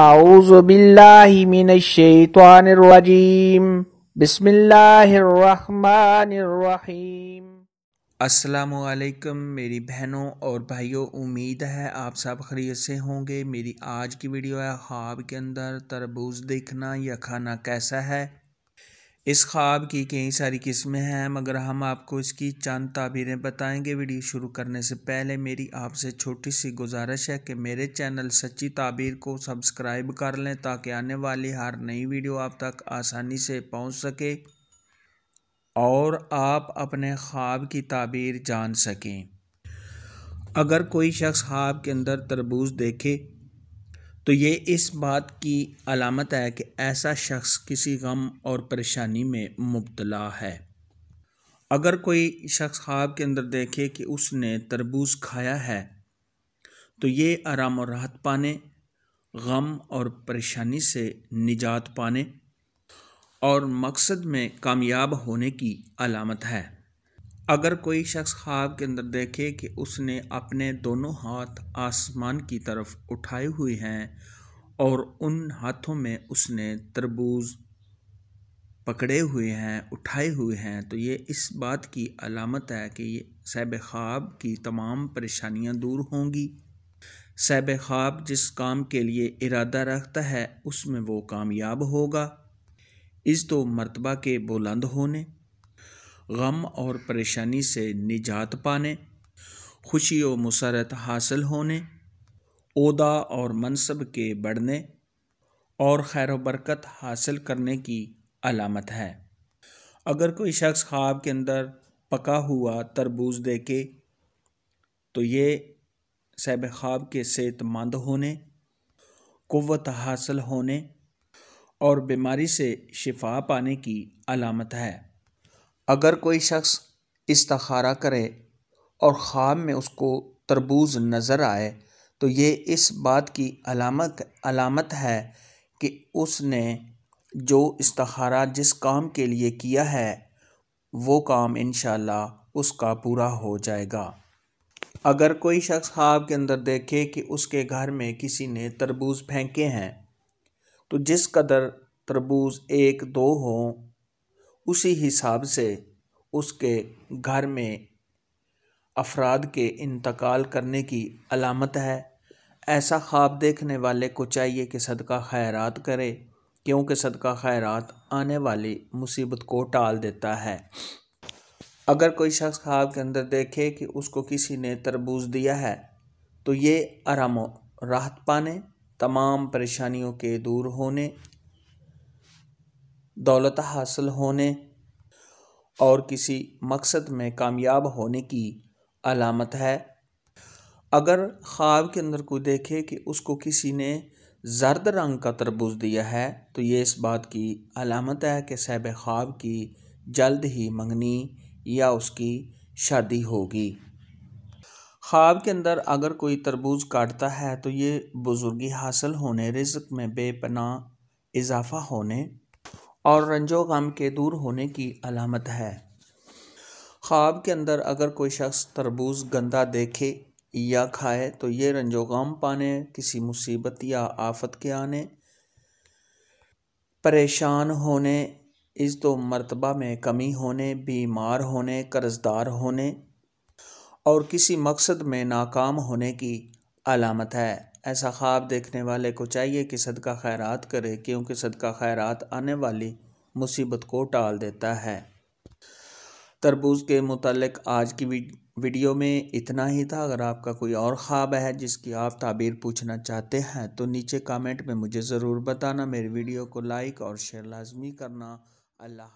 आऊज़बिल्लिमिनशैतानिर्रजीम बिस्मिल्लाहिर्रहमानिर्रहीम असलकम मेरी बहनों और भाइयों, उम्मीद है आप सब खरीद से होंगे। मेरी आज की वीडियो है, ख्वाब के अंदर तरबूज देखना या खाना कैसा है? इस ख्वाब की कई सारी किस्में हैं, मगर हम आपको इसकी चंद ताबीरें बताएँगे। वीडियो शुरू करने से पहले मेरी आपसे छोटी सी गुजारिश है कि मेरे चैनल सच्ची ताबीर को सब्सक्राइब कर लें, ताकि आने वाली हर नई वीडियो आप तक आसानी से पहुँच सके और आप अपने ख्वाब की ताबीर जान सकें। अगर कोई शख्स ख्वाब के अंदर तरबूज देखे तो ये इस बात की अलामत है कि ऐसा शख्स किसी गम और परेशानी में मुबतला है। अगर कोई शख्स ख्वाब के अंदर देखे कि उसने तरबूज खाया है तो ये आराम और राहत पाने, गम और परेशानी से निजात पाने और मकसद में कामयाब होने की अलामत है। अगर कोई शख्स ख्वाब के अंदर देखे कि उसने अपने दोनों हाथ आसमान की तरफ़ उठाए हुए हैं और उन हाथों में उसने तरबूज पकड़े हुए हैं, उठाए हुए हैं तो ये इस बात की अलामत है कि ये सहब ख्वाब की तमाम परेशानियाँ दूर होंगी। सहब ख्वाब जिस काम के लिए इरादा रखता है, उसमें वो कामयाब होगा। इस तो मरतबा के बुलंद होने गम और परेशानी से निजात पाने, खुशी व मसरत हासिल होने ओदा और मनसब के बढ़ने और खैर बरकत हासिल करने की अलामत है। अगर कोई शख्स ख्वाब के अंदर पका हुआ तरबूज देखे तो ये सहब ख्वाब के सेहतमंद होने क़वत हासिल होने और बीमारी से शिफा पाने की अलामत है। अगर कोई शख्स इस्तखारा करे और ख्वाब में उसको तरबूज नज़र आए तो ये इस बात की अलामत अलामत है कि उसने जो इस्तखारा जिस काम के लिए किया है, वो काम इन उसका पूरा हो जाएगा। अगर कोई शख्स ख्वाब के अंदर देखे कि उसके घर में किसी ने तरबूज फेंके हैं तो जिस कदर तरबूज एक, दो हों उसी हिसाब से उसके घर में अफराद के इंतकाल करने की अलामत है। ऐसा ख्वाब देखने वाले को चाहिए कि सदका खैरात करे, क्योंकि सदका खैरात आने वाली मुसीबत को टाल देता है। अगर कोई शख्स ख्वाब के अंदर देखे कि उसको किसी ने तरबूज दिया है तो ये आराम राहत पाने, तमाम परेशानियों के दूर होने दौलत हासिल होने और किसी मकसद में कामयाब होने की अलामत है। अगर ख्वाब के अंदर कोई देखे कि उसको किसी ने जर्द रंग का तरबूज दिया है तो ये इस बात की अलामत है कि सहब ख्वाब की जल्द ही मंगनी या उसकी शादी होगी। ख्वाब के अंदर अगर कोई तरबूज काटता है तो ये बुज़ुर्गी हासिल होने, रिज़्क में बेपना इजाफ़ा होने और रंजो गम के दूर होने की अलामत है। ख्वाब के अंदर अगर कोई शख्स तरबूज गंदा देखे या खाए तो ये रंजो गम पाने, किसी मुसीबत या आफत के आने, परेशान होने, इस दो मरतबा में कमी होने, बीमार होने, कर्जदार होने और किसी मकसद में नाकाम होने की अलामत है। ऐसा ख्वाब देखने वाले को चाहिए कि सदका खैरात करे, क्योंकि सदका खैरात आने वाली मुसीबत को टाल देता है। तरबूज के मुतलक आज की वीडियो में इतना ही था। अगर आपका कोई और ख्वाब है जिसकी आप ताबीर पूछना चाहते हैं तो नीचे कमेंट में मुझे ज़रूर बताना। मेरी वीडियो को लाइक और शेयर लाजमी करना। अल्लाह